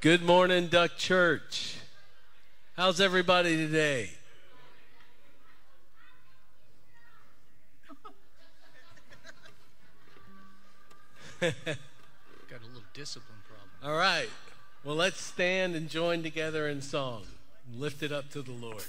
Good morning, Duck Church. How's everybody today? Got a little discipline problem. All right. Well, let's stand and join together in song. Lift it up to the Lord.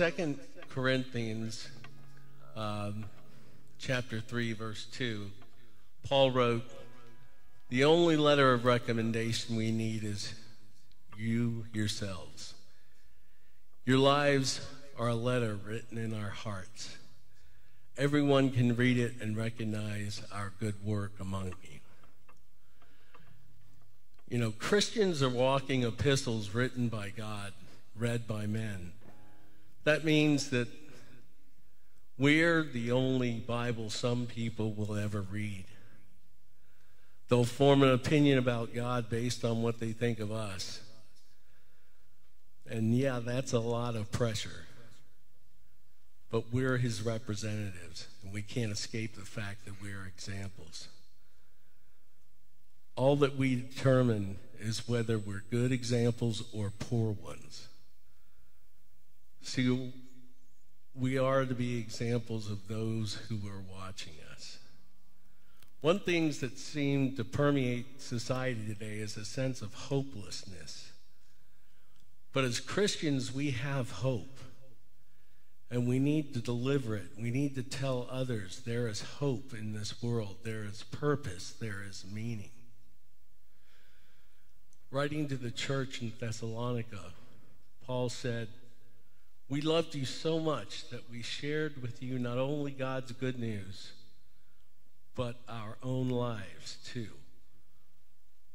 Second Corinthians um, chapter 3, verse 2, Paul wrote, The only letter of recommendation we need is you yourselves. Your lives are a letter written in our hearts. Everyone can read it and recognize our good work among you. You know, Christians are walking epistles written by God, read by men. That means that we're the only Bible some people will ever read. They'll form an opinion about God based on what they think of us. And yeah, that's a lot of pressure. But we're his representatives, and we can't escape the fact that we're examples. All that we determine is whether we're good examples or poor ones. See, we are to be examples of those who are watching us. One thing that seemed to permeate society today is a sense of hopelessness. But as Christians, we have hope. And we need to deliver it. We need to tell others there is hope in this world, there is purpose, there is meaning. Writing to the church in Thessalonica, Paul said, We loved you so much that we shared with you not only God's good news, but our own lives too.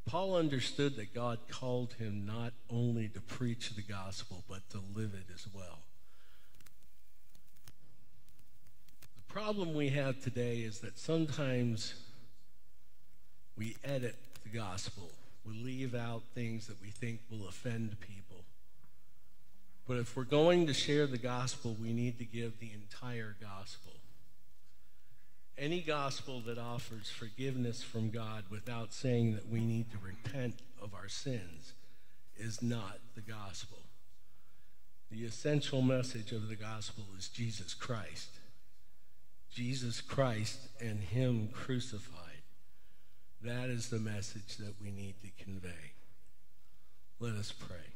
Paul understood that God called him not only to preach the gospel, but to live it as well. The problem we have today is that sometimes we edit the gospel we leave out things that we think will offend people. But if we're going to share the gospel, we need to give the entire gospel. Any gospel that offers forgiveness from God without saying that we need to repent of our sins is not the gospel. The essential message of the gospel is Jesus Christ. Jesus Christ and Him crucified. That is the message that we need to convey. Let us pray.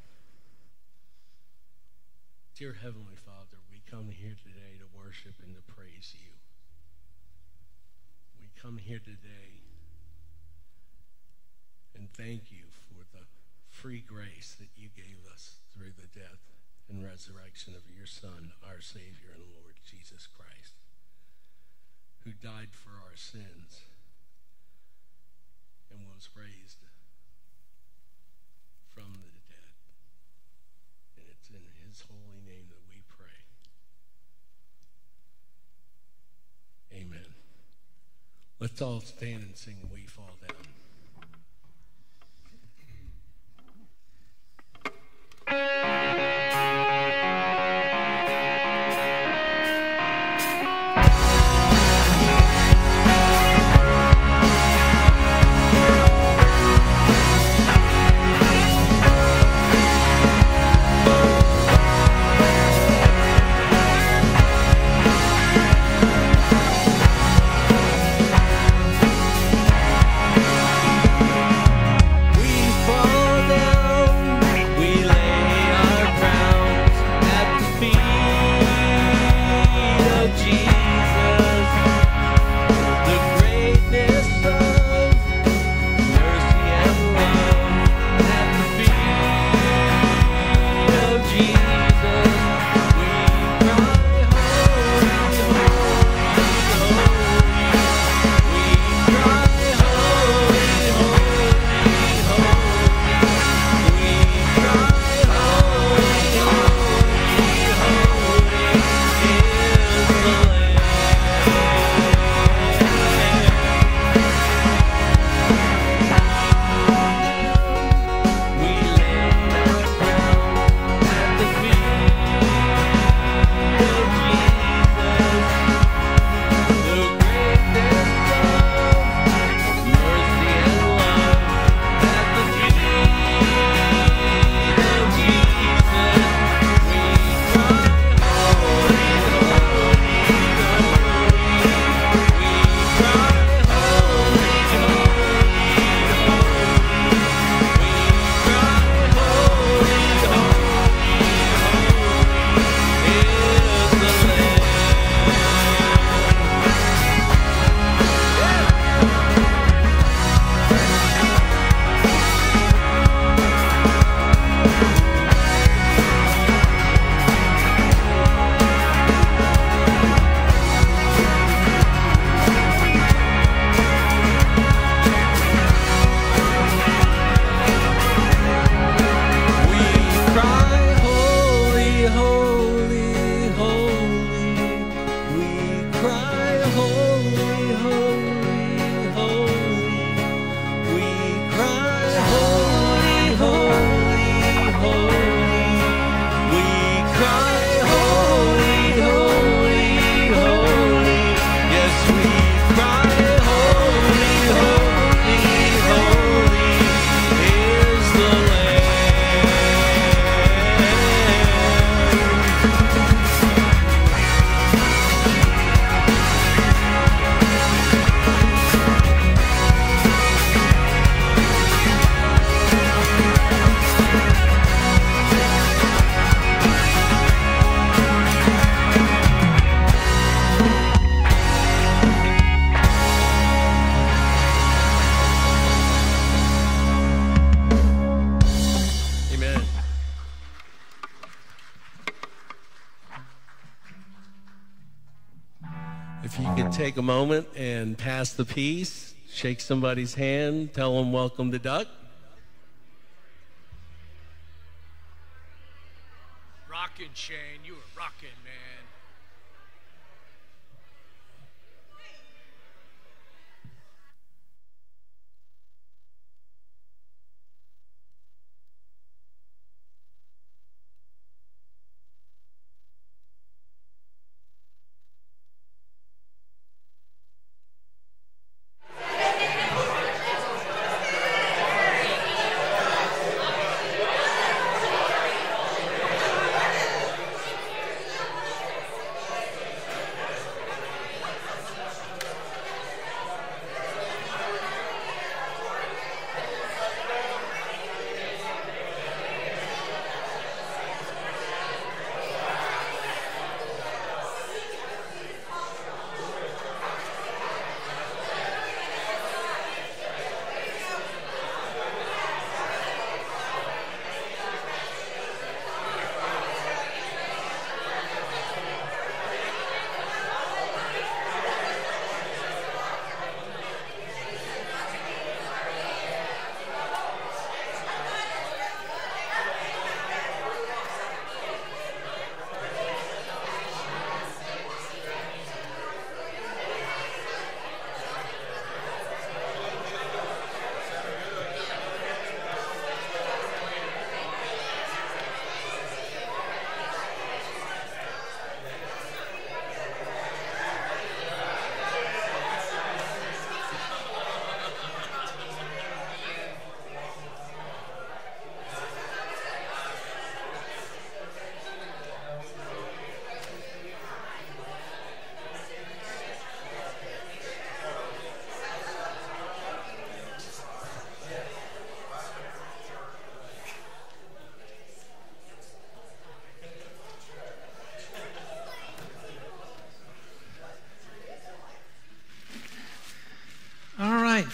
Dear Heavenly Father, we come here today to worship and to praise you. We come here today and thank you for the free grace that you gave us through the death and resurrection of your Son, our Savior and Lord Jesus Christ, who died for our sins and was raised from the dead. And it's in his holy name that we pray. Amen. Let's all stand and sing We Fall Down. A moment and pass the peace, shake somebody's hand, tell them welcome to Duck. Rockin', Shane. You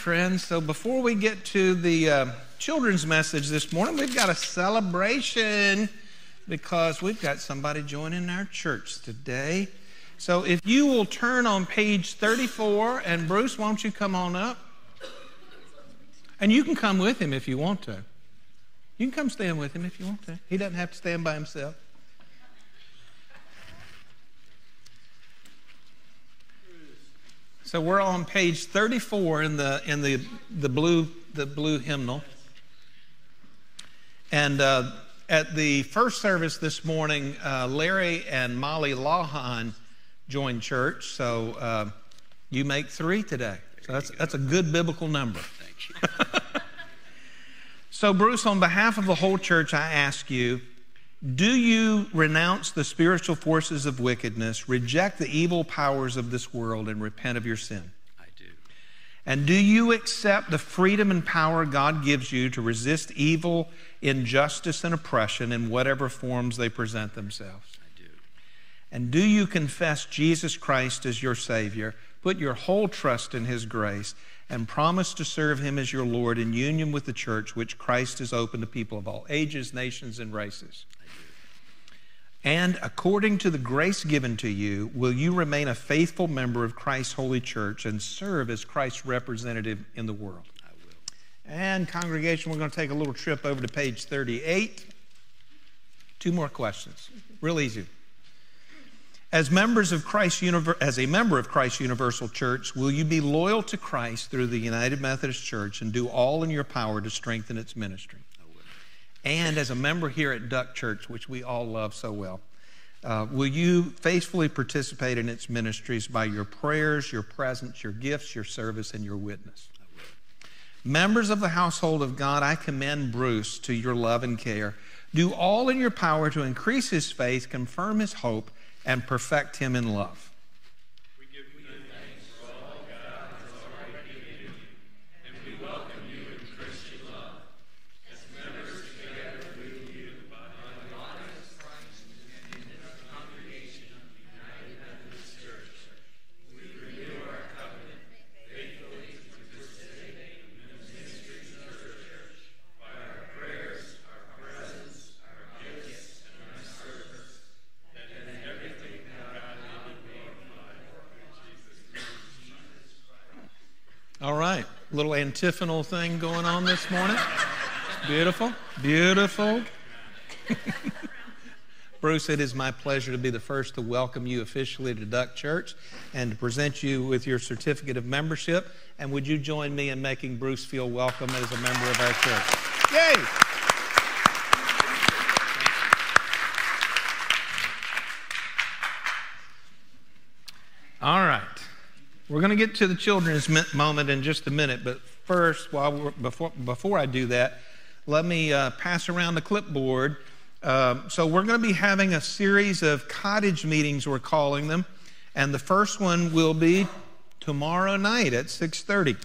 friends. So before we get to the uh, children's message this morning, we've got a celebration because we've got somebody joining our church today. So if you will turn on page 34, and Bruce, won't you come on up? And you can come with him if you want to. You can come stand with him if you want to. He doesn't have to stand by himself. So we're on page 34 in the in the the blue the blue hymnal. And uh, at the first service this morning, uh, Larry and Molly Lawhon joined church. So uh, you make three today. So that's that's a good biblical number. Thank you. so Bruce, on behalf of the whole church, I ask you do you renounce the spiritual forces of wickedness, reject the evil powers of this world, and repent of your sin? I do. And do you accept the freedom and power God gives you to resist evil, injustice, and oppression in whatever forms they present themselves? I do. And do you confess Jesus Christ as your Savior, put your whole trust in His grace, and promise to serve Him as your Lord in union with the church, which Christ has opened to people of all ages, nations, and races? And according to the grace given to you, will you remain a faithful member of Christ's holy church and serve as Christ's representative in the world? I will. And, congregation, we're going to take a little trip over to page 38. Two more questions. Real easy. As members of Christ as a member of Christ Universal Church, will you be loyal to Christ through the United Methodist Church and do all in your power to strengthen its ministry? and as a member here at Duck Church, which we all love so well, uh, will you faithfully participate in its ministries by your prayers, your presence, your gifts, your service, and your witness? Members of the household of God, I commend Bruce to your love and care. Do all in your power to increase his faith, confirm his hope, and perfect him in love. Little antiphonal thing going on this morning. Beautiful, beautiful. Bruce, it is my pleasure to be the first to welcome you officially to Duck Church and to present you with your certificate of membership. And would you join me in making Bruce feel welcome as a member of our church? Yay! All right. We're going to get to the children's moment in just a minute, but first, while before, before I do that, let me uh, pass around the clipboard. Um, so we're going to be having a series of cottage meetings, we're calling them, and the first one will be tomorrow night at 6:30.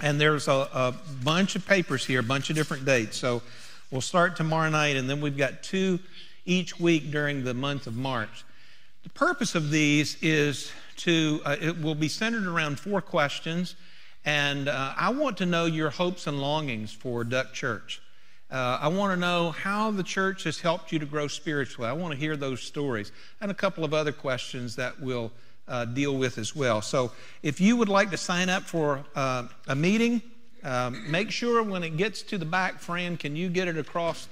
And there's a, a bunch of papers here, a bunch of different dates. So we'll start tomorrow night, and then we've got two each week during the month of March. The purpose of these is to, uh, it will be centered around four questions and uh, I want to know your hopes and longings for Duck Church. Uh, I want to know how the church has helped you to grow spiritually. I want to hear those stories and a couple of other questions that we'll uh, deal with as well. So, if you would like to sign up for uh, a meeting, um, make sure when it gets to the back, friend, can you get it across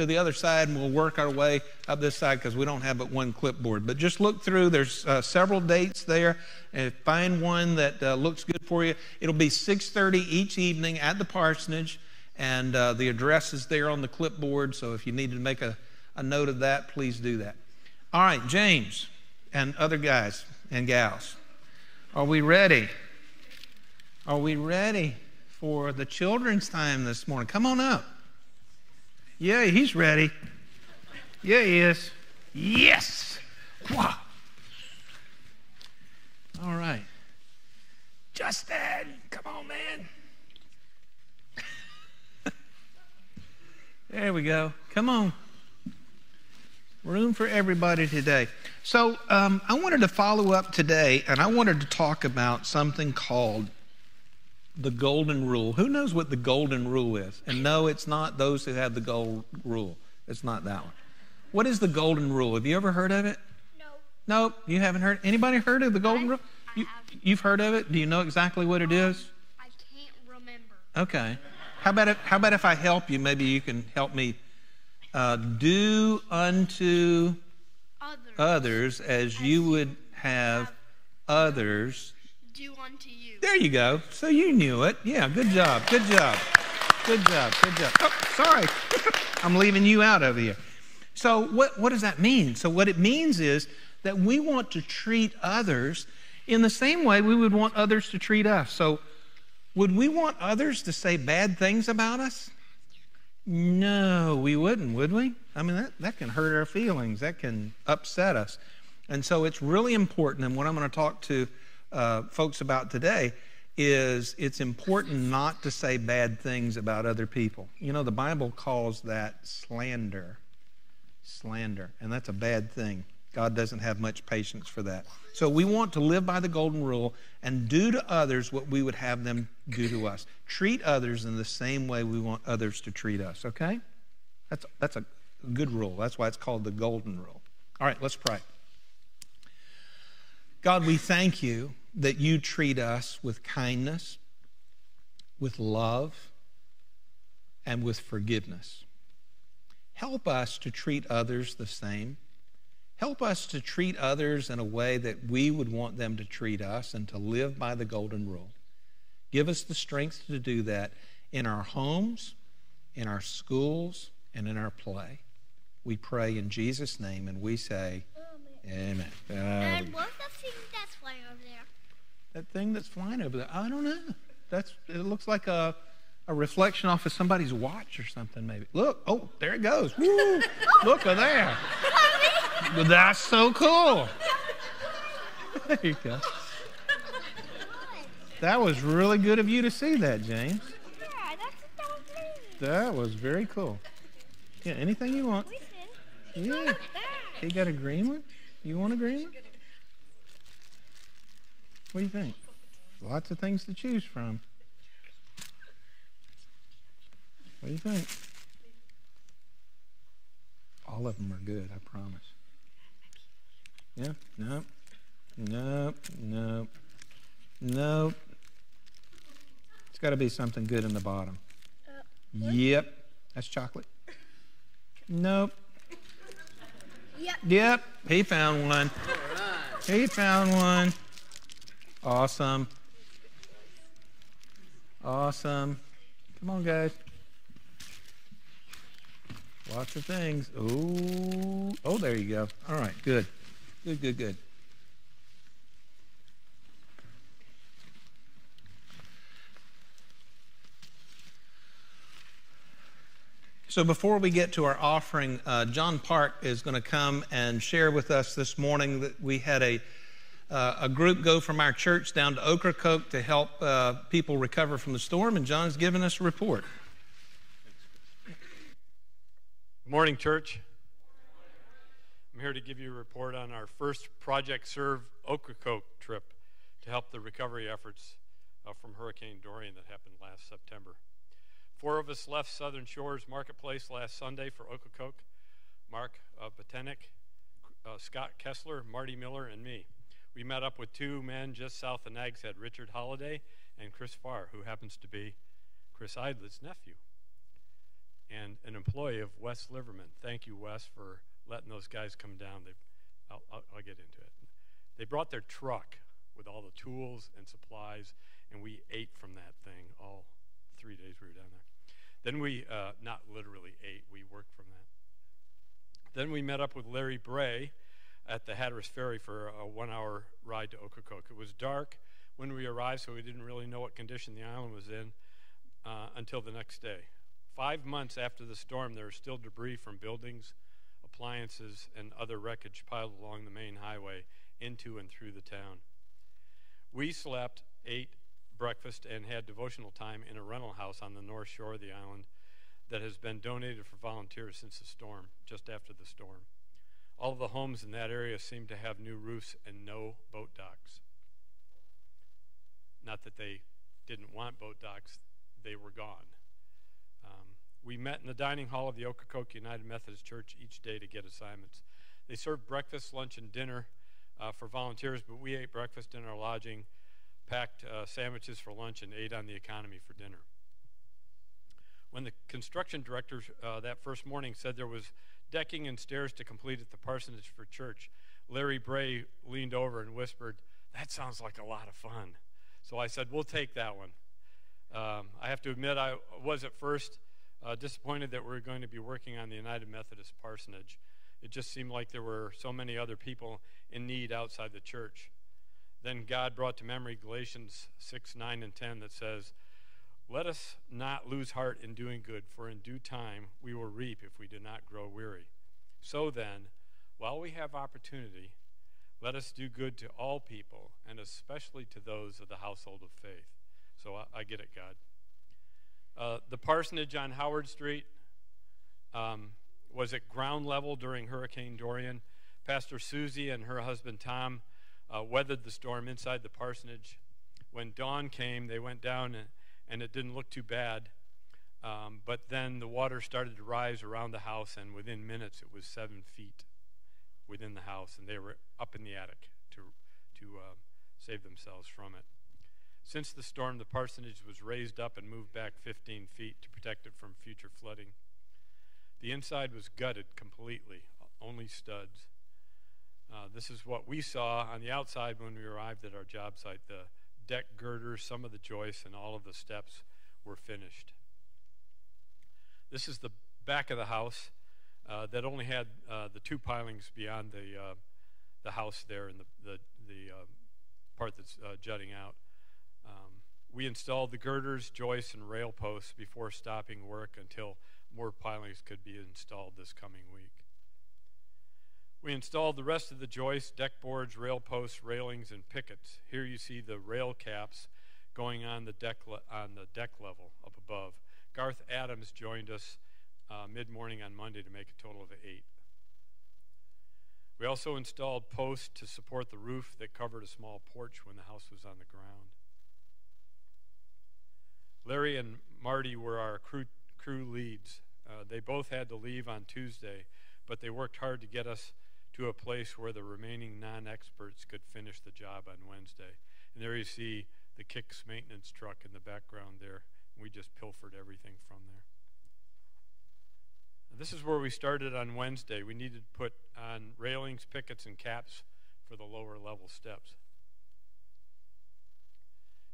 to the other side and we'll work our way up this side because we don't have but one clipboard. But just look through, there's uh, several dates there. And find one that uh, looks good for you. It'll be 6.30 each evening at the parsonage and uh, the address is there on the clipboard. So if you need to make a, a note of that, please do that. All right, James and other guys and gals, are we ready? Are we ready for the children's time this morning? Come on up. Yeah, he's ready. Yeah, he is. Yes. Wow. All right. Justin, come on, man. there we go. Come on. Room for everybody today. So, um, I wanted to follow up today, and I wanted to talk about something called the golden rule. Who knows what the golden rule is? And no, it's not those who have the gold rule. It's not that one. What is the golden rule? Have you ever heard of it? No. Nope, you haven't heard. Anybody heard of the golden I, rule? You, have. you've heard of it? Do you know exactly what it is? I can't remember. Okay. How about if, how about if I help you? Maybe you can help me. Uh, do unto Others others as you would have others do unto you. There you go. So you knew it. Yeah, good job. Good job. Good job. Good job. Oh, sorry. I'm leaving you out over here. So, what, what does that mean? So, what it means is that we want to treat others in the same way we would want others to treat us. So, would we want others to say bad things about us? No, we wouldn't, would we? I mean, that, that can hurt our feelings, that can upset us. And so, it's really important, and what I'm going to talk to uh, folks about today is it's important not to say bad things about other people. You know, the Bible calls that slander. Slander. And that's a bad thing. God doesn't have much patience for that. So we want to live by the golden rule and do to others what we would have them do to us. Treat others in the same way we want others to treat us, okay? That's, that's a good rule. That's why it's called the golden rule. All right, let's pray. God, we thank you that you treat us with kindness, with love, and with forgiveness. Help us to treat others the same. Help us to treat others in a way that we would want them to treat us and to live by the golden rule. Give us the strength to do that in our homes, in our schools, and in our play. We pray in Jesus' name and we say, Amen. We And what's the thing that's flying over there? That thing that's flying over there, I don't know. That's it looks like a a reflection off of somebody's watch or something, maybe. Look, oh, there it goes. Woo! Look at there. But that's so cool. There you go. That was really good of you to see that, James. Yeah, that's that was. That was very cool. Yeah, anything you want. Yeah. You got a green one? You want a green one? What do you think? Lots of things to choose from. What do you think? All of them are good, I promise. Yeah? Nope. Nope. Nope. Nope. It's got to be something good in the bottom. Uh, yep. That's chocolate. Nope. Yep. Yep. He found one. He found one. Awesome. Awesome. Come on, guys. Lots of things. Oh, oh, there you go. All right, good. Good, good, good. So before we get to our offering, uh, John Park is going to come and share with us this morning that we had a uh, a group go from our church down to Ocracoke to help uh, people recover from the storm, and John's given us a report. Good morning, church. I'm here to give you a report on our first Project Serve Ocracoke trip to help the recovery efforts uh, from Hurricane Dorian that happened last September. Four of us left Southern Shores Marketplace last Sunday for Ocracoke Mark uh, uh, Scott Kessler, Marty Miller, and me. We met up with two men just south of Nags Head, Richard Holliday and Chris Farr, who happens to be Chris Idlet's nephew and an employee of Wes Liverman. Thank you, Wes, for letting those guys come down. They, I'll, I'll, I'll get into it. They brought their truck with all the tools and supplies, and we ate from that thing all three days we were down there. Then we, uh, not literally ate, we worked from that. Then we met up with Larry Bray at the Hatteras Ferry for a one hour ride to Ocracoke. It was dark when we arrived, so we didn't really know what condition the island was in uh, until the next day. Five months after the storm, there is still debris from buildings, appliances, and other wreckage piled along the main highway into and through the town. We slept, ate, breakfast and had devotional time in a rental house on the north shore of the island that has been donated for volunteers since the storm, just after the storm. All of the homes in that area seem to have new roofs and no boat docks. Not that they didn't want boat docks, they were gone. Um, we met in the dining hall of the Ocracoke United Methodist Church each day to get assignments. They served breakfast, lunch, and dinner uh, for volunteers, but we ate breakfast in our lodging packed uh, sandwiches for lunch, and ate on the economy for dinner. When the construction director uh, that first morning said there was decking and stairs to complete at the parsonage for church, Larry Bray leaned over and whispered, That sounds like a lot of fun. So I said, We'll take that one. Um, I have to admit, I was at first uh, disappointed that we are going to be working on the United Methodist parsonage. It just seemed like there were so many other people in need outside the church. Then God brought to memory Galatians 6, 9, and 10 that says, Let us not lose heart in doing good, for in due time we will reap if we do not grow weary. So then, while we have opportunity, let us do good to all people, and especially to those of the household of faith. So I, I get it, God. Uh, the parsonage on Howard Street um, was at ground level during Hurricane Dorian. Pastor Susie and her husband Tom uh, weathered the storm inside the parsonage. When dawn came, they went down and, and it didn't look too bad. Um, but then the water started to rise around the house, and within minutes it was seven feet within the house, and they were up in the attic to, to uh, save themselves from it. Since the storm, the parsonage was raised up and moved back 15 feet to protect it from future flooding. The inside was gutted completely, only studs. Uh, this is what we saw on the outside when we arrived at our job site. The deck girders, some of the joists, and all of the steps were finished. This is the back of the house uh, that only had uh, the two pilings beyond the uh, the house there and the the, the uh, part that's uh, jutting out. Um, we installed the girders, joists, and rail posts before stopping work until more pilings could be installed this coming week. We installed the rest of the joists, deck boards, rail posts, railings, and pickets. Here you see the rail caps going on the deck on the deck level up above. Garth Adams joined us uh, mid-morning on Monday to make a total of eight. We also installed posts to support the roof that covered a small porch when the house was on the ground. Larry and Marty were our crew, crew leads. Uh, they both had to leave on Tuesday, but they worked hard to get us to a place where the remaining non experts could finish the job on Wednesday. And there you see the Kicks maintenance truck in the background there. We just pilfered everything from there. This is where we started on Wednesday. We needed to put on railings, pickets, and caps for the lower level steps.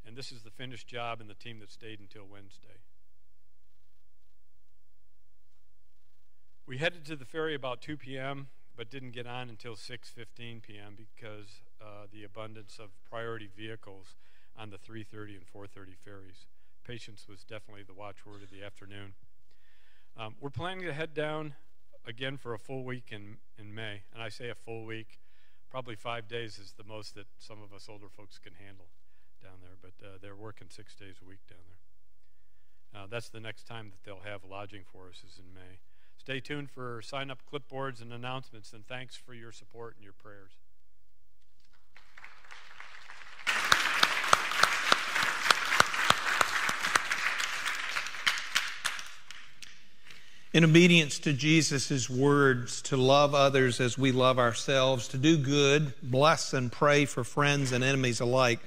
And this is the finished job and the team that stayed until Wednesday. We headed to the ferry about 2 p.m., but didn't get on until 6:15 p.m. because uh, the abundance of priority vehicles on the 3:30 and 4:30 ferries. Patience was definitely the watchword of the afternoon. Um, we're planning to head down again for a full week in, in May, and I say a full week. Probably five days is the most that some of us older folks can handle down there, but uh, they're working six days a week down there. Uh, that's the next time that they'll have lodging for us is in May. Stay tuned for sign up clipboards and announcements, and thanks for your support and your prayers. in obedience to Jesus' words, to love others as we love ourselves, to do good, bless and pray for friends and enemies alike,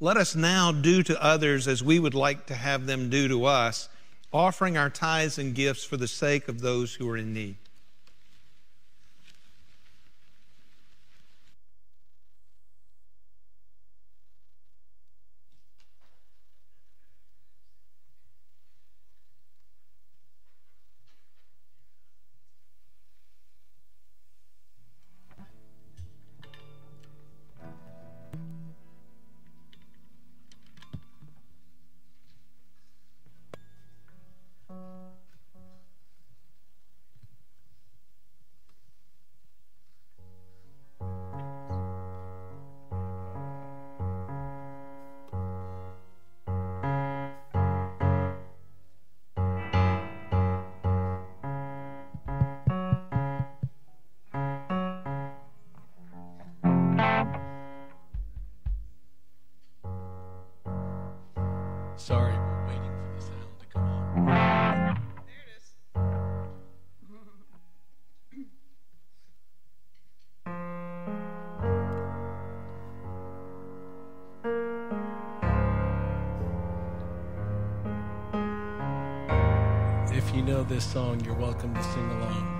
let us now do to others as we would like to have them do to us, offering our tithes and gifts for the sake of those who are in need. Know this song, you're welcome to sing along.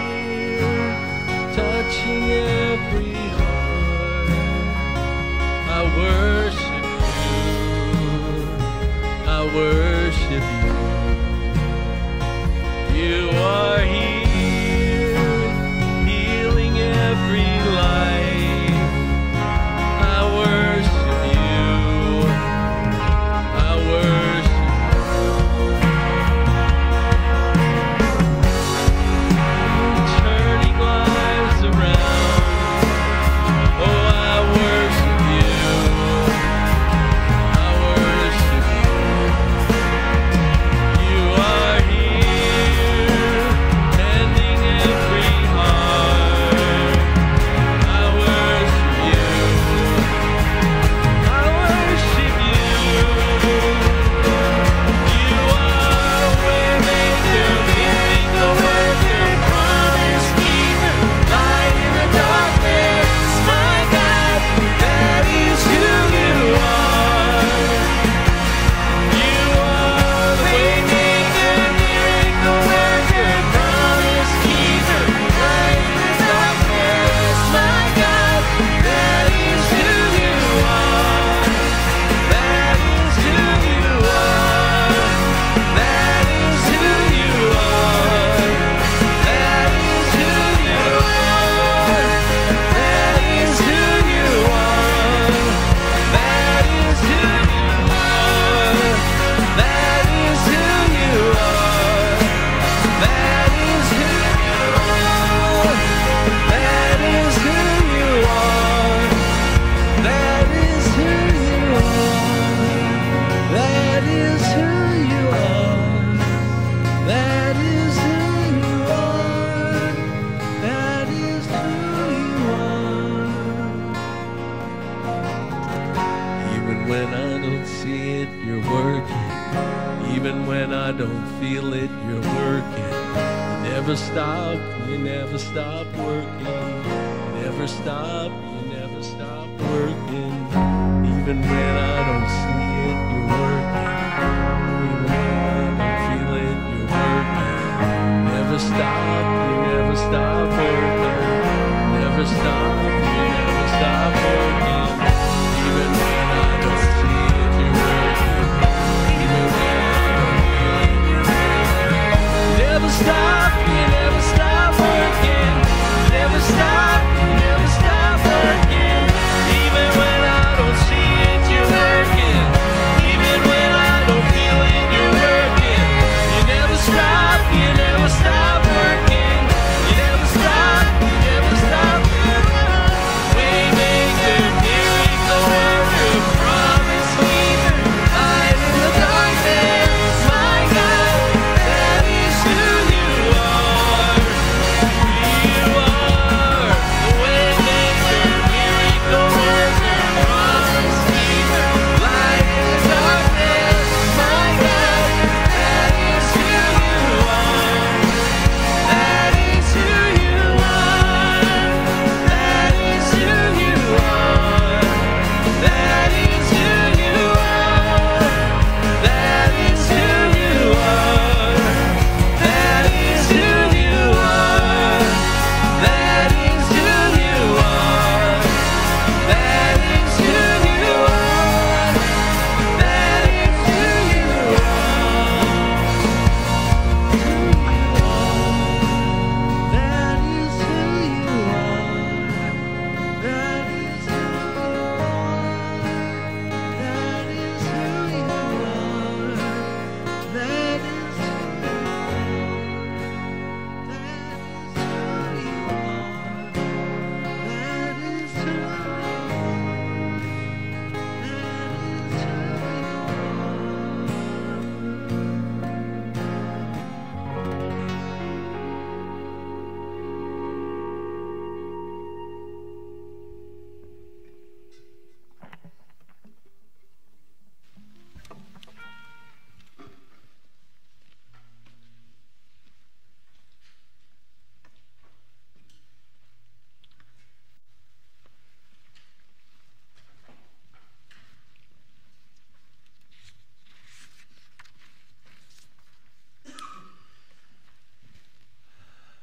touching every heart. I worship you. I worship you. You are here,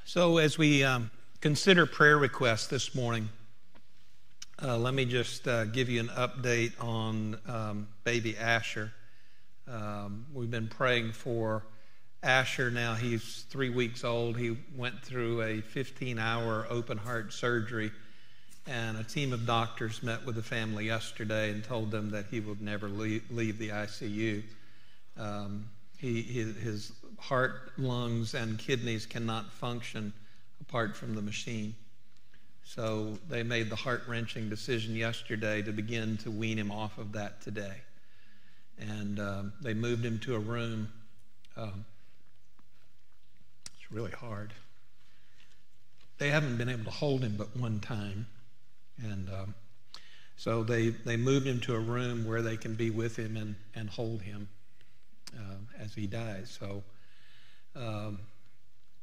So, as we um, consider prayer requests this morning, uh, let me just uh, give you an update on um, baby Asher. Um, we've been praying for Asher now. He's three weeks old. He went through a 15 hour open heart surgery, and a team of doctors met with the family yesterday and told them that he would never leave, leave the ICU. Um, he, his, his heart, lungs, and kidneys cannot function apart from the machine. So they made the heart wrenching decision yesterday to begin to wean him off of that today. And um, they moved him to a room. Um, it's really hard. They haven't been able to hold him but one time. And um, so they, they moved him to a room where they can be with him and, and hold him uh, as he dies. So um,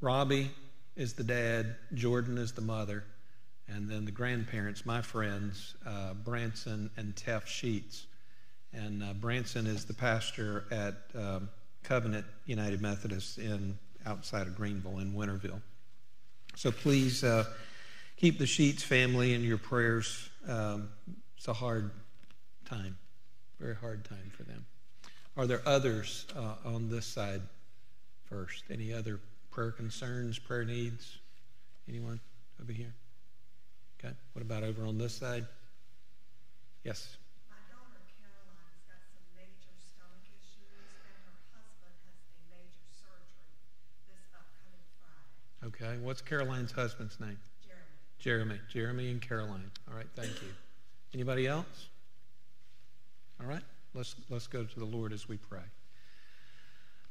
Robbie is the dad, Jordan is the mother, and then the grandparents, my friends, uh, Branson and Teff Sheets. And uh, Branson is the pastor at um, Covenant United Methodist in outside of Greenville in Winterville. So please uh, keep the Sheets family in your prayers. Um, it's a hard time, very hard time for them. Are there others uh, on this side first? Any other prayer concerns, prayer needs? Anyone over here? Okay. What about over on this side? Yes. My daughter Caroline's got some major stomach issues, and her husband has a major surgery this upcoming Friday. Okay. What's Caroline's husband's name? Jeremy. Jeremy. Jeremy and Caroline. All right. Thank you. Anybody else? All right. Let's let's go to the Lord as we pray.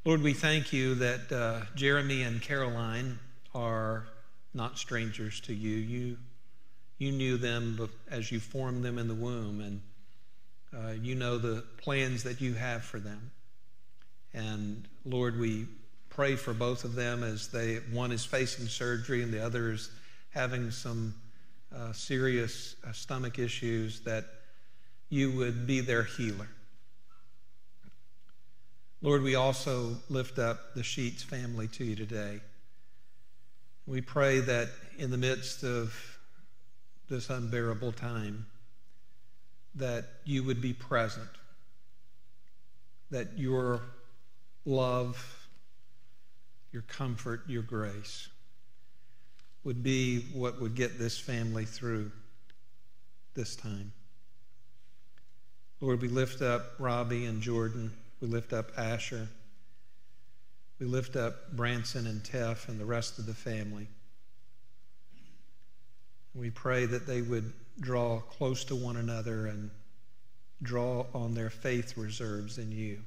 Lord, we thank you that uh, Jeremy and Caroline are not strangers to you. You you knew them as you formed them in the womb, and uh, you know the plans that you have for them. And Lord, we pray for both of them as they one is facing surgery and the other is having some uh, serious uh, stomach issues. That you would be their healer. Lord, we also lift up the Sheets family to you today. We pray that in the midst of this unbearable time, that you would be present, that your love, your comfort, your grace would be what would get this family through this time. Lord, we lift up Robbie and Jordan. We lift up Asher. We lift up Branson and Teff and the rest of the family. We pray that they would draw close to one another and draw on their faith reserves in you.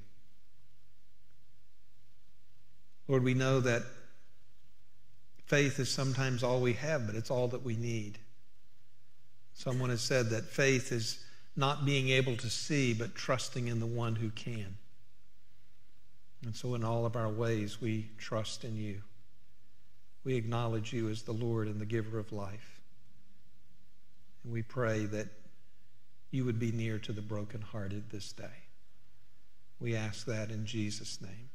Lord, we know that faith is sometimes all we have, but it's all that we need. Someone has said that faith is not being able to see, but trusting in the one who can. And so, in all of our ways, we trust in you. We acknowledge you as the Lord and the giver of life. And we pray that you would be near to the brokenhearted this day. We ask that in Jesus' name.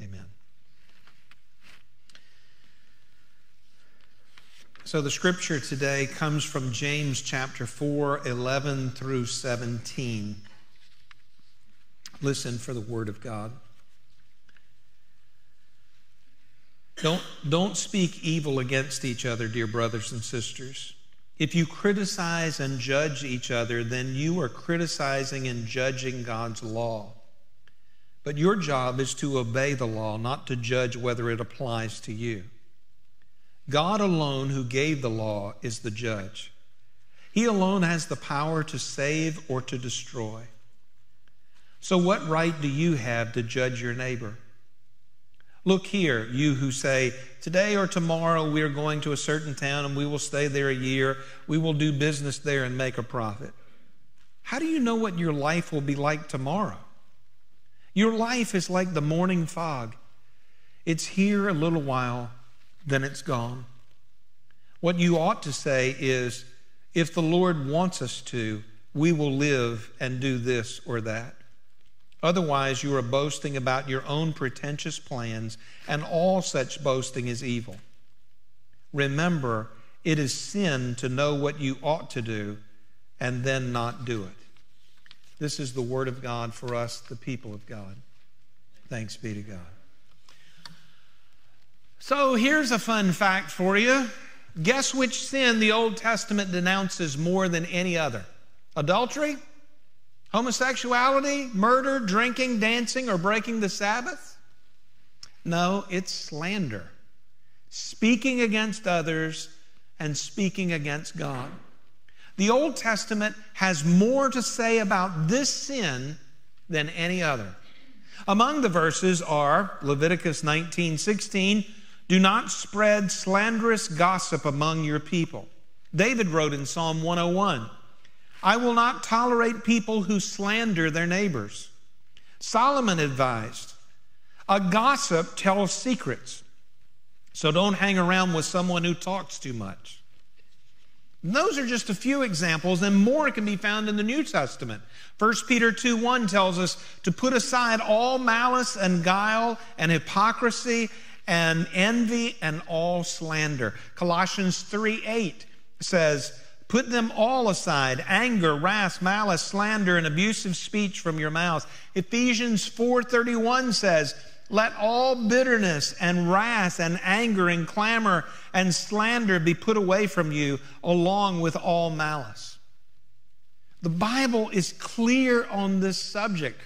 Amen. So the scripture today comes from James chapter 4, 11 through 17. Listen for the word of God. Don't, don't speak evil against each other, dear brothers and sisters. If you criticize and judge each other, then you are criticizing and judging God's law. But your job is to obey the law, not to judge whether it applies to you. God alone, who gave the law, is the judge. He alone has the power to save or to destroy. So, what right do you have to judge your neighbor? Look here, you who say, Today or tomorrow we are going to a certain town and we will stay there a year. We will do business there and make a profit. How do you know what your life will be like tomorrow? Your life is like the morning fog. It's here a little while then it's gone. What you ought to say is, if the Lord wants us to, we will live and do this or that. Otherwise, you are boasting about your own pretentious plans, and all such boasting is evil. Remember, it is sin to know what you ought to do and then not do it. This is the word of God for us, the people of God. Thanks be to God. So here's a fun fact for you. Guess which sin the Old Testament denounces more than any other? Adultery? Homosexuality? Murder? Drinking? Dancing? Or breaking the Sabbath? No, it's slander. Speaking against others and speaking against God. The Old Testament has more to say about this sin than any other. Among the verses are Leviticus 19 16, do not spread slanderous gossip among your people. David wrote in Psalm 101 I will not tolerate people who slander their neighbors. Solomon advised A gossip tells secrets, so don't hang around with someone who talks too much. Those are just a few examples, and more can be found in the New Testament. 1 Peter 2 1 tells us to put aside all malice and guile and hypocrisy and envy and all slander. Colossians 3 8 says, Put them all aside anger, wrath, malice, slander, and abusive speech from your mouth. Ephesians 4:31 says, "Let all bitterness and wrath and anger and clamor and slander be put away from you, along with all malice." The Bible is clear on this subject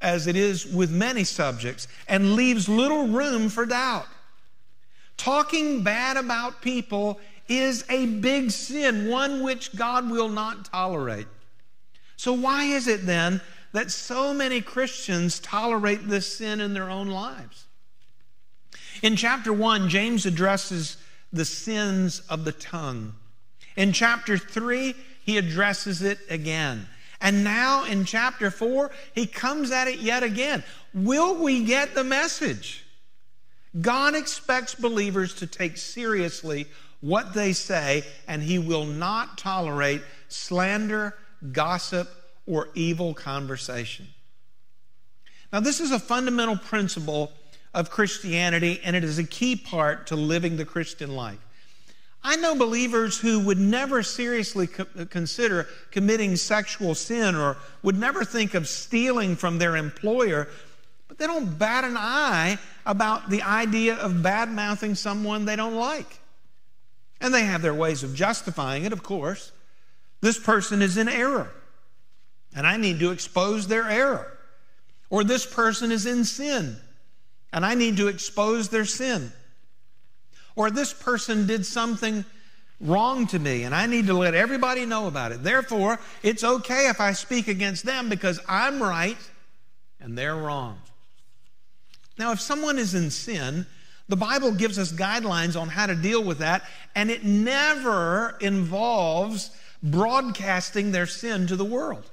as it is with many subjects, and leaves little room for doubt. Talking bad about people is a big sin, one which God will not tolerate. So, why is it then that so many Christians tolerate this sin in their own lives? In chapter 1, James addresses the sins of the tongue. In chapter 3, he addresses it again. And now in chapter 4, he comes at it yet again. Will we get the message? God expects believers to take seriously what they say, and he will not tolerate slander, gossip, or evil conversation. Now, this is a fundamental principle of Christianity, and it is a key part to living the Christian life. I know believers who would never seriously co- consider committing sexual sin or would never think of stealing from their employer, but they don't bat an eye about the idea of bad mouthing someone they don't like. And they have their ways of justifying it, of course. This person is in error, and I need to expose their error. Or this person is in sin, and I need to expose their sin. Or this person did something wrong to me, and I need to let everybody know about it. Therefore, it's okay if I speak against them because I'm right and they're wrong. Now, if someone is in sin, the Bible gives us guidelines on how to deal with that, and it never involves broadcasting their sin to the world.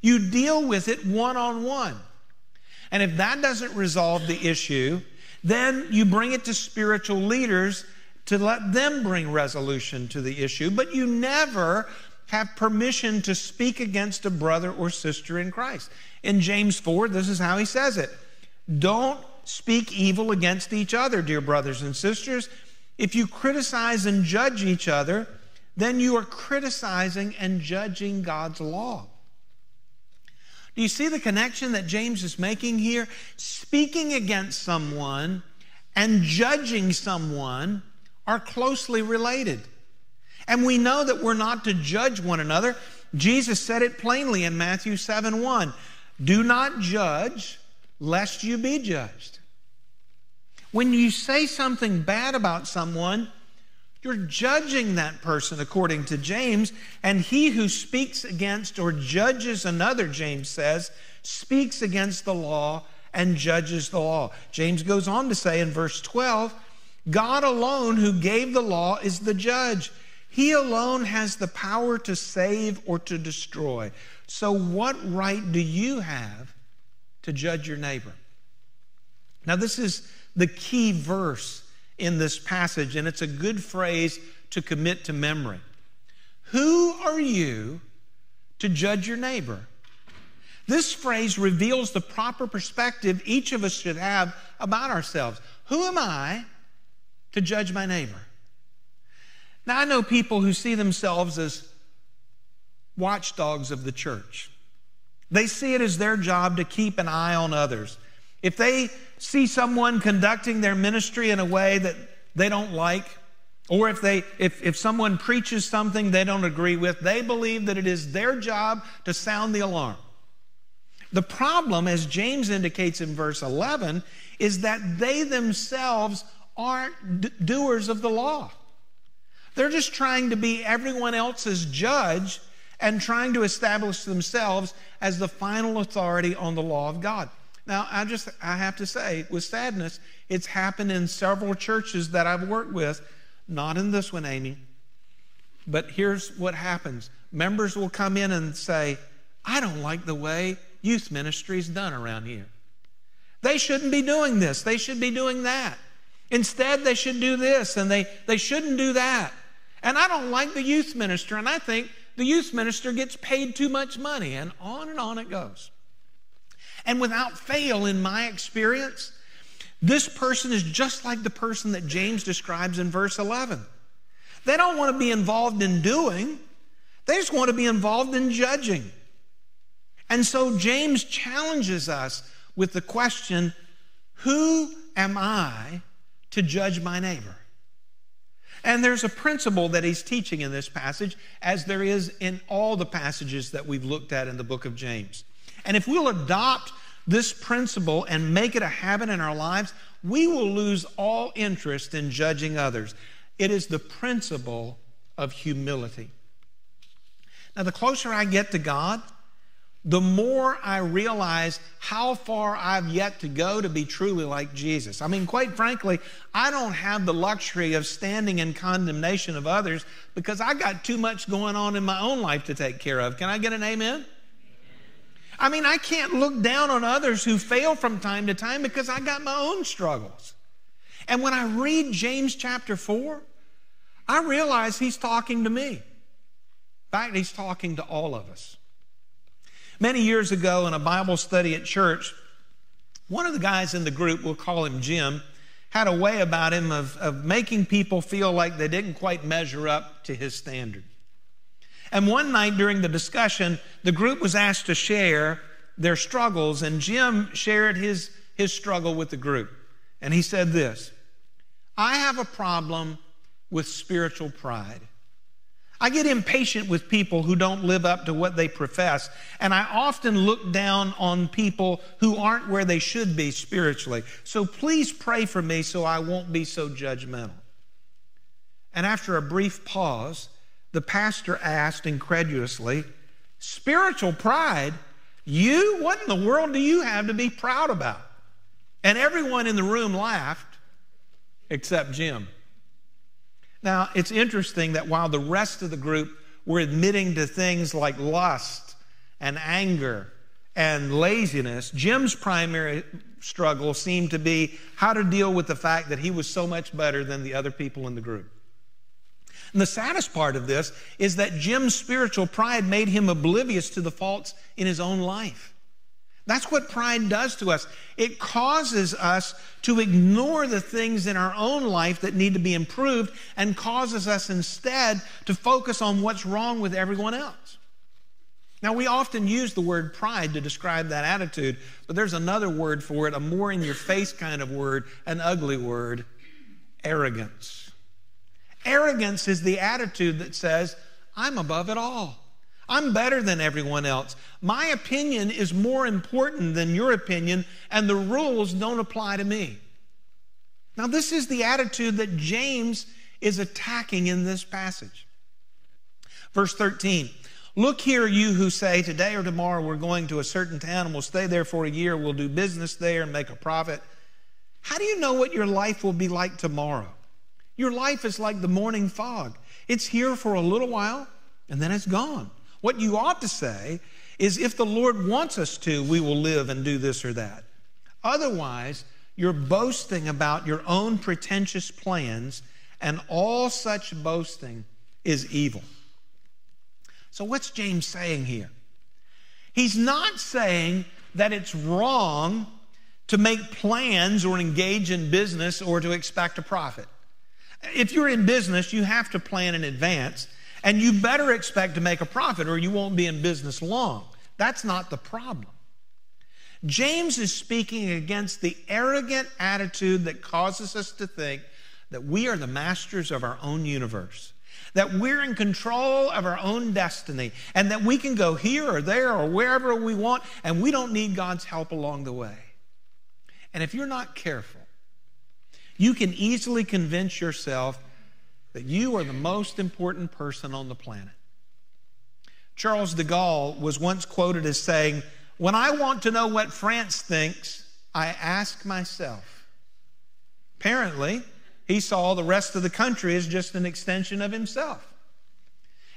You deal with it one on one. And if that doesn't resolve the issue, then you bring it to spiritual leaders to let them bring resolution to the issue. But you never have permission to speak against a brother or sister in Christ. In James 4, this is how he says it Don't speak evil against each other, dear brothers and sisters. If you criticize and judge each other, then you are criticizing and judging God's law. Do you see the connection that James is making here? Speaking against someone and judging someone are closely related. And we know that we're not to judge one another. Jesus said it plainly in Matthew 7 1. Do not judge, lest you be judged. When you say something bad about someone, you're judging that person according to James, and he who speaks against or judges another, James says, speaks against the law and judges the law. James goes on to say in verse 12, God alone who gave the law is the judge. He alone has the power to save or to destroy. So, what right do you have to judge your neighbor? Now, this is the key verse in this passage, and it's a good phrase to commit to memory. Who are you to judge your neighbor? This phrase reveals the proper perspective each of us should have about ourselves. Who am I to judge my neighbor? Now, I know people who see themselves as watchdogs of the church. They see it as their job to keep an eye on others. If they see someone conducting their ministry in a way that they don't like, or if they if, if someone preaches something they don't agree with, they believe that it is their job to sound the alarm. The problem, as James indicates in verse 11, is that they themselves aren't d- doers of the law. They're just trying to be everyone else's judge and trying to establish themselves as the final authority on the law of God. Now, I just I have to say, with sadness, it's happened in several churches that I've worked with, not in this one, Amy. But here's what happens. Members will come in and say, I don't like the way youth ministry is done around here. They shouldn't be doing this. They should be doing that. Instead, they should do this and they, they shouldn't do that. And I don't like the youth minister, and I think the youth minister gets paid too much money, and on and on it goes. And without fail, in my experience, this person is just like the person that James describes in verse 11. They don't want to be involved in doing, they just want to be involved in judging. And so James challenges us with the question Who am I to judge my neighbor? And there's a principle that he's teaching in this passage, as there is in all the passages that we've looked at in the book of James. And if we'll adopt this principle and make it a habit in our lives, we will lose all interest in judging others. It is the principle of humility. Now, the closer I get to God, the more I realize how far I've yet to go to be truly like Jesus. I mean, quite frankly, I don't have the luxury of standing in condemnation of others because I got too much going on in my own life to take care of. Can I get an amen? I mean, I can't look down on others who fail from time to time because I got my own struggles. And when I read James chapter 4, I realize he's talking to me. In fact, he's talking to all of us. Many years ago in a Bible study at church, one of the guys in the group, we'll call him Jim, had a way about him of, of making people feel like they didn't quite measure up to his standard. And one night during the discussion, the group was asked to share their struggles, and Jim shared his, his struggle with the group. And he said this I have a problem with spiritual pride. I get impatient with people who don't live up to what they profess, and I often look down on people who aren't where they should be spiritually. So please pray for me so I won't be so judgmental. And after a brief pause, the pastor asked incredulously, Spiritual pride? You? What in the world do you have to be proud about? And everyone in the room laughed except Jim. Now, it's interesting that while the rest of the group were admitting to things like lust and anger and laziness, Jim's primary struggle seemed to be how to deal with the fact that he was so much better than the other people in the group. And the saddest part of this is that Jim's spiritual pride made him oblivious to the faults in his own life. That's what pride does to us. It causes us to ignore the things in our own life that need to be improved and causes us instead to focus on what's wrong with everyone else. Now, we often use the word pride to describe that attitude, but there's another word for it, a more in your face kind of word, an ugly word arrogance. Arrogance is the attitude that says, I'm above it all. I'm better than everyone else. My opinion is more important than your opinion, and the rules don't apply to me. Now, this is the attitude that James is attacking in this passage. Verse 13 Look here, you who say, Today or tomorrow we're going to a certain town and we'll stay there for a year, we'll do business there and make a profit. How do you know what your life will be like tomorrow? Your life is like the morning fog. It's here for a little while and then it's gone. What you ought to say is if the Lord wants us to, we will live and do this or that. Otherwise, you're boasting about your own pretentious plans, and all such boasting is evil. So, what's James saying here? He's not saying that it's wrong to make plans or engage in business or to expect a profit. If you're in business, you have to plan in advance and you better expect to make a profit or you won't be in business long. That's not the problem. James is speaking against the arrogant attitude that causes us to think that we are the masters of our own universe, that we're in control of our own destiny, and that we can go here or there or wherever we want, and we don't need God's help along the way. And if you're not careful, you can easily convince yourself that you are the most important person on the planet. Charles de Gaulle was once quoted as saying, When I want to know what France thinks, I ask myself. Apparently, he saw the rest of the country as just an extension of himself.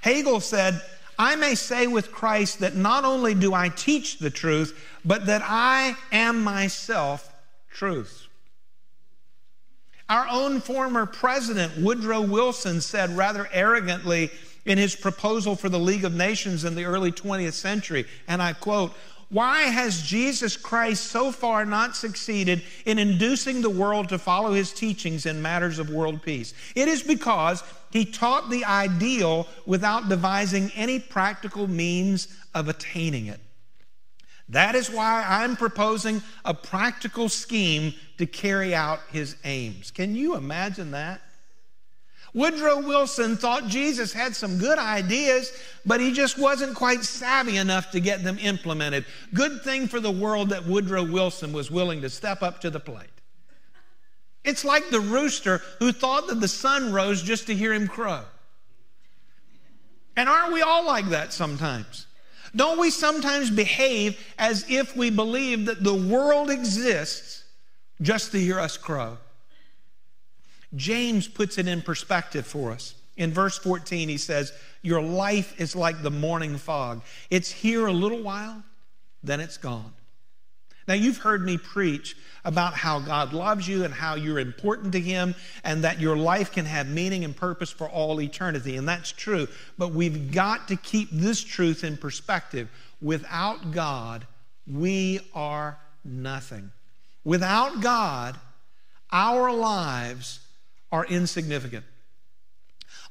Hegel said, I may say with Christ that not only do I teach the truth, but that I am myself truth. Our own former president, Woodrow Wilson, said rather arrogantly in his proposal for the League of Nations in the early 20th century, and I quote, why has Jesus Christ so far not succeeded in inducing the world to follow his teachings in matters of world peace? It is because he taught the ideal without devising any practical means of attaining it. That is why I'm proposing a practical scheme to carry out his aims. Can you imagine that? Woodrow Wilson thought Jesus had some good ideas, but he just wasn't quite savvy enough to get them implemented. Good thing for the world that Woodrow Wilson was willing to step up to the plate. It's like the rooster who thought that the sun rose just to hear him crow. And aren't we all like that sometimes? Don't we sometimes behave as if we believe that the world exists just to hear us crow? James puts it in perspective for us. In verse 14, he says, Your life is like the morning fog. It's here a little while, then it's gone. Now, you've heard me preach about how God loves you and how you're important to Him and that your life can have meaning and purpose for all eternity. And that's true. But we've got to keep this truth in perspective. Without God, we are nothing. Without God, our lives are insignificant.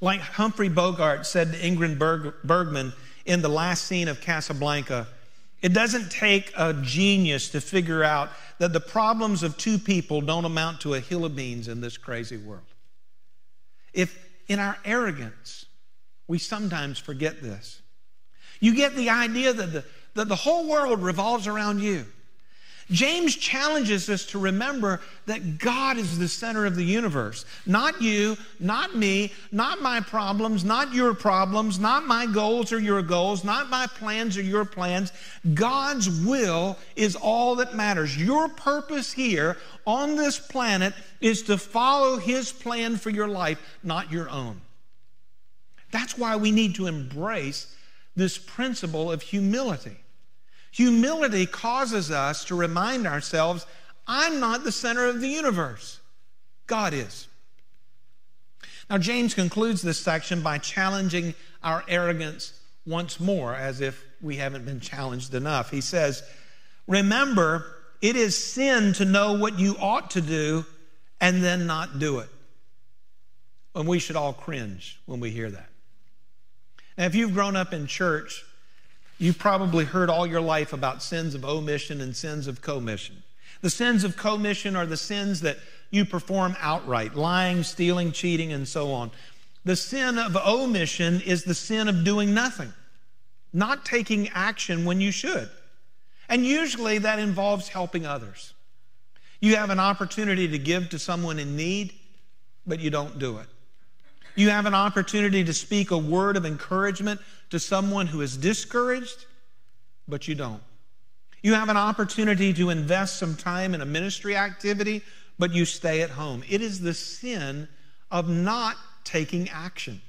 Like Humphrey Bogart said to Ingrid Berg- Bergman in the last scene of Casablanca, it doesn't take a genius to figure out that the problems of two people don't amount to a hill of beans in this crazy world. If in our arrogance, we sometimes forget this, you get the idea that the, that the whole world revolves around you. James challenges us to remember that God is the center of the universe. Not you, not me, not my problems, not your problems, not my goals or your goals, not my plans or your plans. God's will is all that matters. Your purpose here on this planet is to follow His plan for your life, not your own. That's why we need to embrace this principle of humility. Humility causes us to remind ourselves I'm not the center of the universe, God is. Now, James concludes this section by challenging our arrogance once more, as if we haven't been challenged enough. He says, Remember, it is sin to know what you ought to do and then not do it. And we should all cringe when we hear that. Now, if you've grown up in church, You've probably heard all your life about sins of omission and sins of commission. The sins of commission are the sins that you perform outright lying, stealing, cheating, and so on. The sin of omission is the sin of doing nothing, not taking action when you should. And usually that involves helping others. You have an opportunity to give to someone in need, but you don't do it. You have an opportunity to speak a word of encouragement to someone who is discouraged, but you don't. You have an opportunity to invest some time in a ministry activity, but you stay at home. It is the sin of not taking action.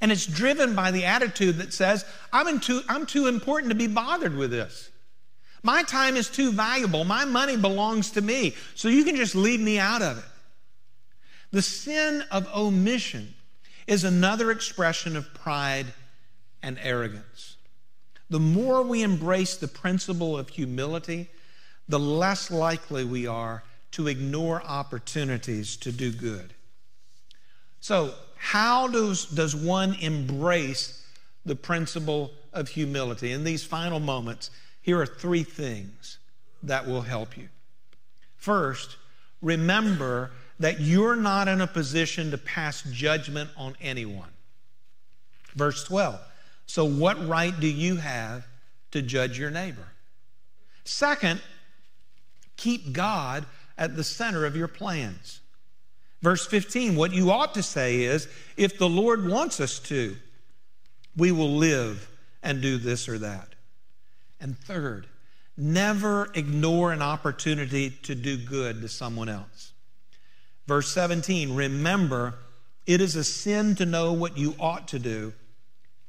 And it's driven by the attitude that says, I'm too, I'm too important to be bothered with this. My time is too valuable. My money belongs to me. So you can just leave me out of it. The sin of omission is another expression of pride and arrogance. The more we embrace the principle of humility, the less likely we are to ignore opportunities to do good. So, how does, does one embrace the principle of humility? In these final moments, here are three things that will help you. First, remember that you're not in a position to pass judgment on anyone. Verse 12 so, what right do you have to judge your neighbor? Second, keep God at the center of your plans. Verse 15, what you ought to say is if the Lord wants us to, we will live and do this or that. And third, never ignore an opportunity to do good to someone else. Verse 17, remember, it is a sin to know what you ought to do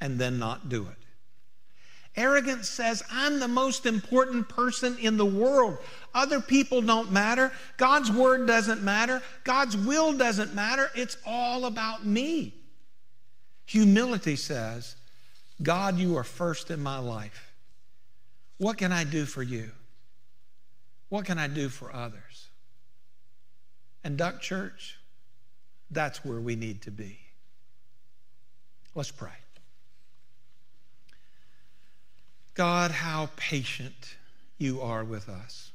and then not do it. Arrogance says, I'm the most important person in the world. Other people don't matter. God's word doesn't matter. God's will doesn't matter. It's all about me. Humility says, God, you are first in my life. What can I do for you? What can I do for others? And Duck Church, that's where we need to be. Let's pray. God, how patient you are with us.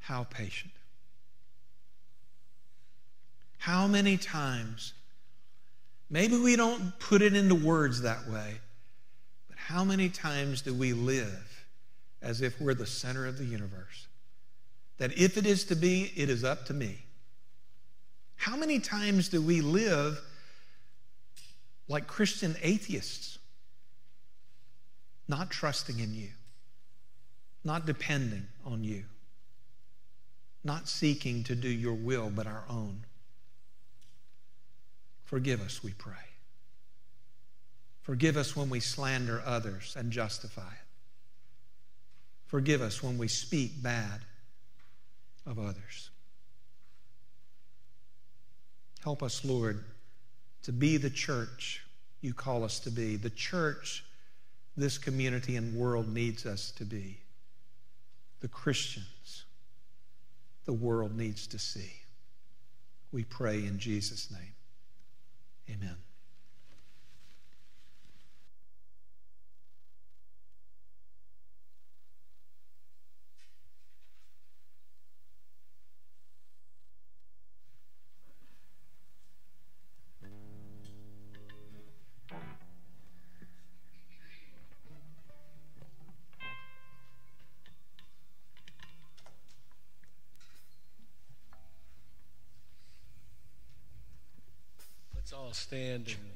How patient. How many times, maybe we don't put it into words that way, but how many times do we live as if we're the center of the universe? That if it is to be, it is up to me. How many times do we live like Christian atheists? Not trusting in you, not depending on you, not seeking to do your will but our own. Forgive us, we pray. Forgive us when we slander others and justify it. Forgive us when we speak bad of others. Help us, Lord, to be the church you call us to be, the church this community and world needs us to be, the Christians the world needs to see. We pray in Jesus' name. Amen. Let's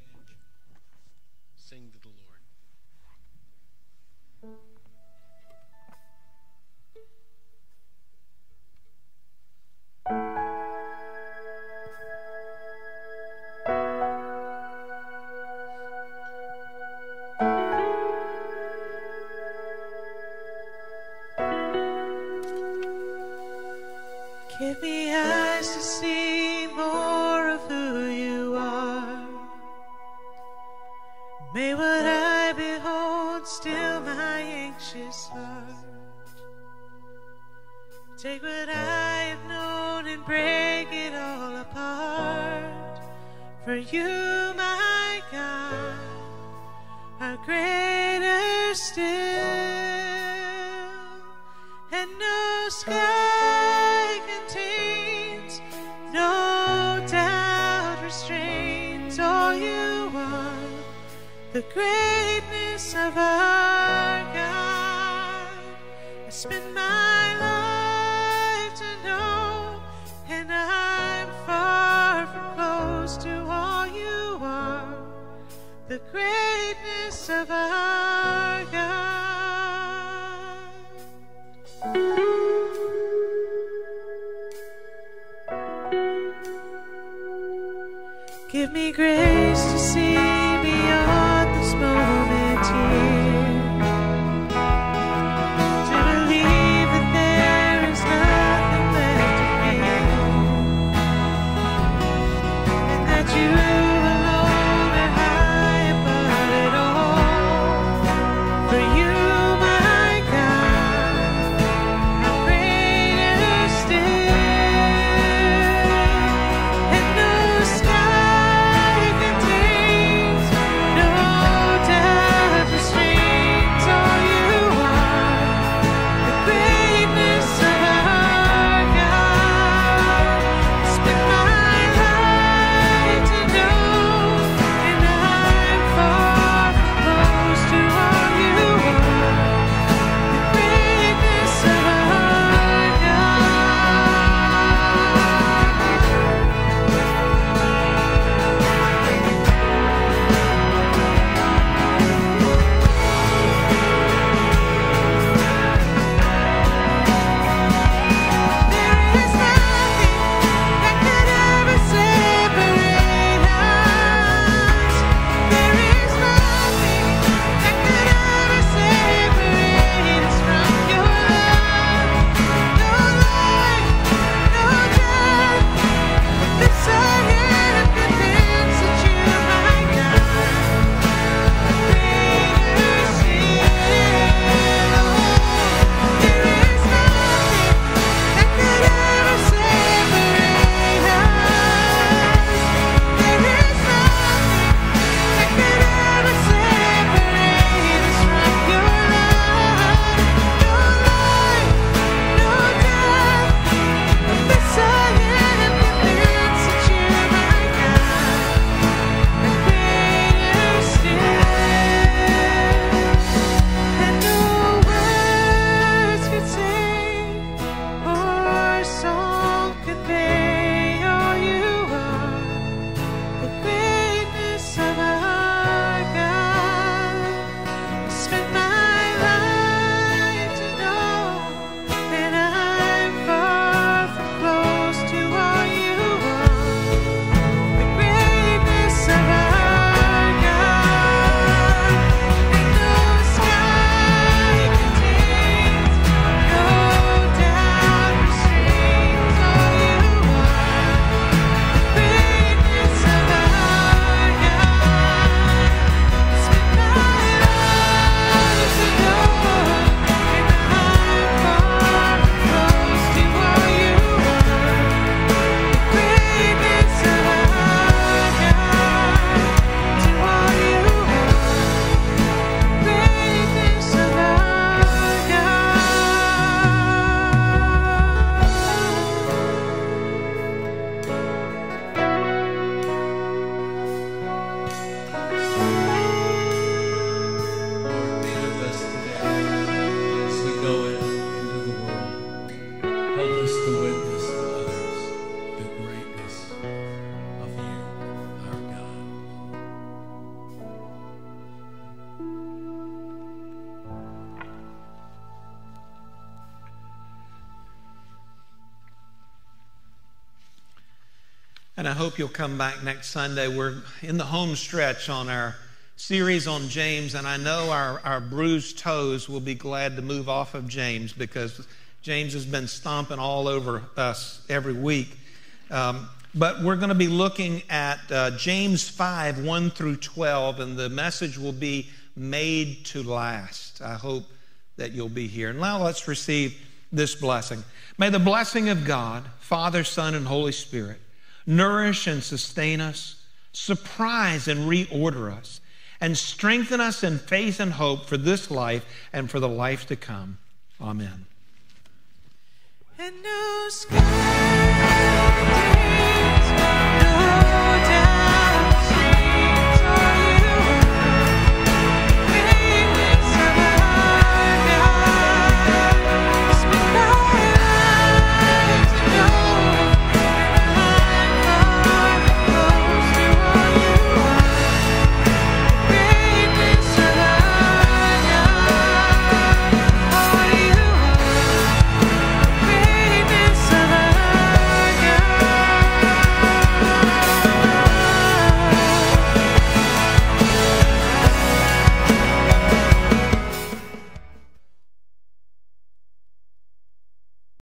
you'll come back next Sunday. We're in the home stretch on our series on James, and I know our, our bruised toes will be glad to move off of James because James has been stomping all over us every week. Um, but we're going to be looking at uh, James 5 1 through 12, and the message will be made to last. I hope that you'll be here. And now let's receive this blessing. May the blessing of God, Father, Son, and Holy Spirit nourish and sustain us, surprise and reorder us, and strengthen us in faith and hope for this life and for the life to come. Amen. No sky, no